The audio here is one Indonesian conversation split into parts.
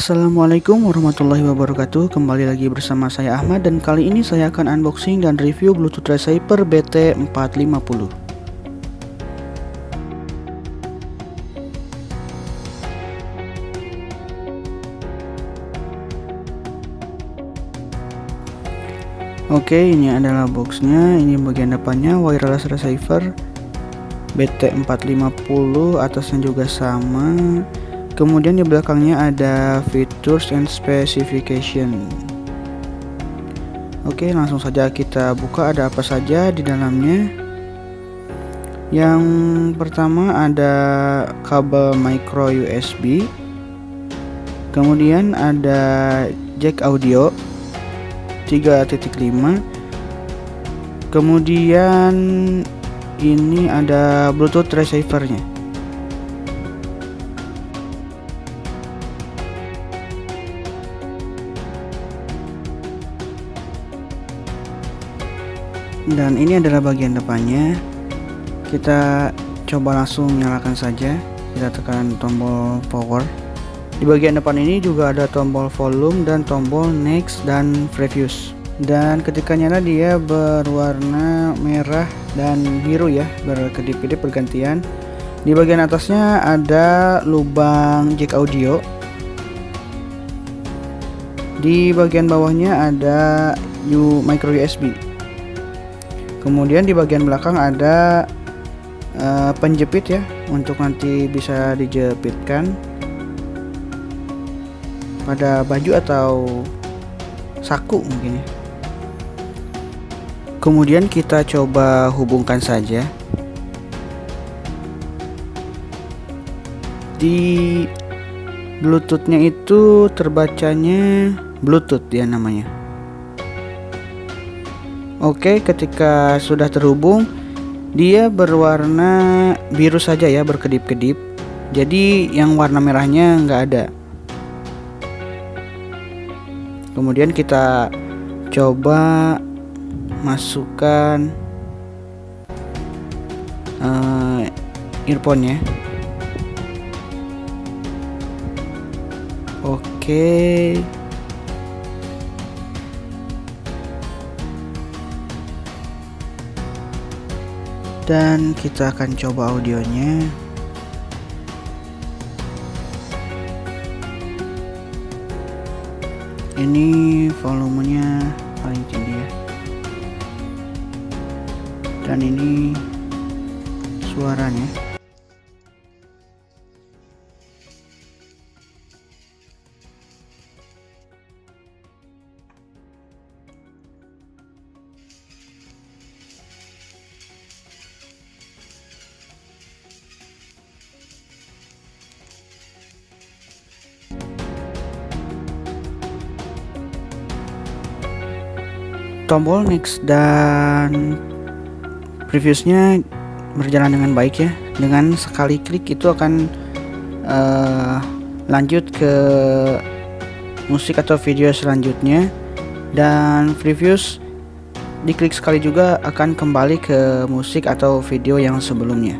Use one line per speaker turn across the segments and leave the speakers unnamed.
Assalamualaikum warahmatullahi wabarakatuh. Kembali lagi bersama saya Ahmad Dan kali ini saya akan unboxing dan review Bluetooth Receiver BT450 Oke ini adalah boxnya. Ini bagian depannya wireless receiver BT450 atasnya juga sama kemudian di belakangnya ada features and specification. Oke langsung saja kita buka ada apa saja di dalamnya. Yang pertama ada kabel micro USB kemudian ada jack audio 3.5 kemudian ini ada bluetooth receivernya dan ini adalah bagian depannya. Kita coba langsung nyalakan saja. Kita tekan tombol power. Di bagian depan ini juga ada tombol volume dan tombol next dan previous dan ketika nyala dia berwarna merah dan biru ya berkedip-kedip bergantian. Di bagian atasnya ada lubang jack audio. Di bagian bawahnya ada micro USB kemudian di bagian belakang ada uh, penjepit ya untuk nanti bisa dijepitkan. Pada baju atau saku mungkin ya. Kemudian kita coba hubungkan saja. Di bluetoothnya itu terbacanya bluetooth ya namanya Oke, ketika sudah terhubung, dia berwarna biru saja ya, berkedip-kedip. Jadi yang warna merahnya nggak ada. Kemudian kita coba masukkan uh, earphone ya. Oke. Okay. Dan kita akan coba audionya. Ini volumenya paling tinggi ya. Dan ini suaranya tombol next dan previewsnya berjalan dengan baik ya. Dengan sekali klik itu akan uh, lanjut ke musik atau video selanjutnya. Dan previews diklik sekali juga akan kembali ke musik atau video yang sebelumnya.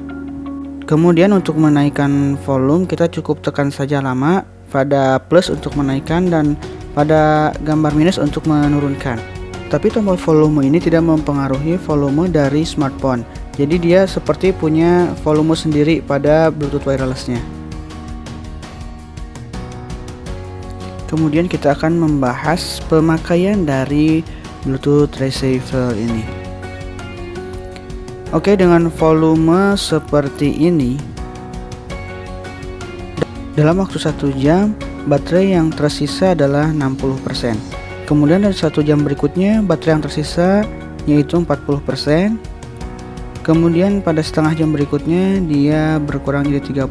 Kemudian untuk menaikkan volume kita cukup tekan saja lama pada plus untuk menaikkan dan pada gambar minus untuk menurunkan tapi tombol volume ini tidak mempengaruhi volume dari smartphone. Jadi dia seperti punya volume sendiri pada Bluetooth wirelessnya. Kemudian kita akan membahas pemakaian dari Bluetooth receiver ini. Oke, dengan volume seperti ini, dalam waktu satu jam, baterai yang tersisa adalah 60% kemudian dari satu jam berikutnya baterai yang tersisa yaitu 40% kemudian pada setengah jam berikutnya dia berkurang jadi 30%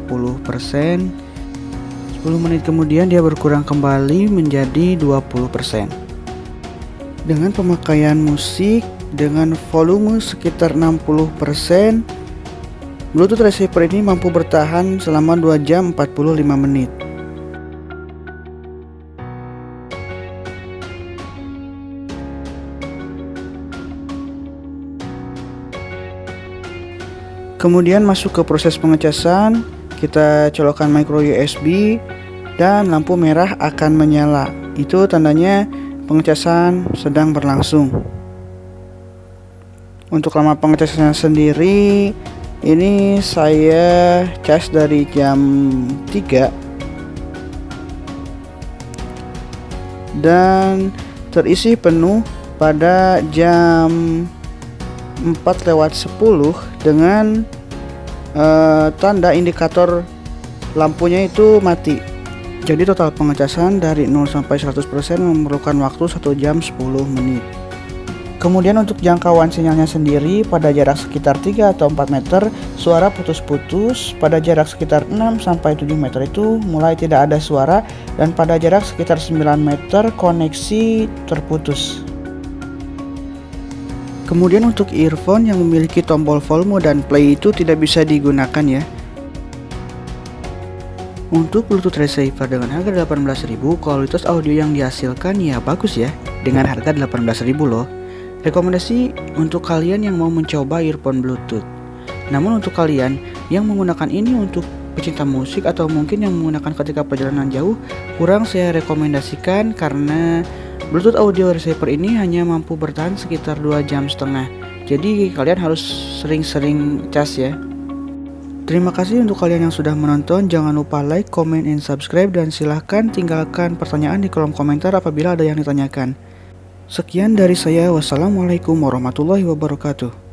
10 menit kemudian dia berkurang kembali menjadi 20% dengan pemakaian musik dengan volume sekitar 60% Bluetooth receiver ini mampu bertahan selama 2 jam 45 menit Kemudian masuk ke proses pengecasan, kita colokkan micro USB dan lampu merah akan menyala. Itu tandanya pengecasan sedang berlangsung. Untuk lama pengecasannya sendiri ini saya cas dari jam 3 dan terisi penuh pada jam 4 lewat 10 dengan uh, tanda indikator lampunya itu mati. Jadi total pengecasan dari 0 sampai 100% memerlukan waktu 1 jam 10 menit. Kemudian untuk jangkauan sinyalnya sendiri pada jarak sekitar 3 atau 4 meter suara putus-putus, pada jarak sekitar 6 sampai 7 meter itu mulai tidak ada suara dan pada jarak sekitar 9 meter koneksi terputus. Kemudian untuk earphone yang memiliki tombol volume dan play itu tidak bisa digunakan ya. Untuk Bluetooth receiver dengan harga 18.000, kualitas audio yang dihasilkan ya bagus ya, dengan harga 18.000 loh. Rekomendasi untuk kalian yang mau mencoba earphone Bluetooth. Namun untuk kalian yang menggunakan ini untuk pecinta musik atau mungkin yang menggunakan ketika perjalanan jauh, kurang saya rekomendasikan karena Bluetooth audio receiver ini hanya mampu bertahan sekitar 2 jam setengah. Jadi kalian harus sering-sering cas ya. Terima kasih untuk kalian yang sudah menonton. Jangan lupa like, comment, and subscribe dan silahkan tinggalkan pertanyaan di kolom komentar apabila ada yang ditanyakan. Sekian dari saya. Wassalamualaikum warahmatullahi wabarakatuh.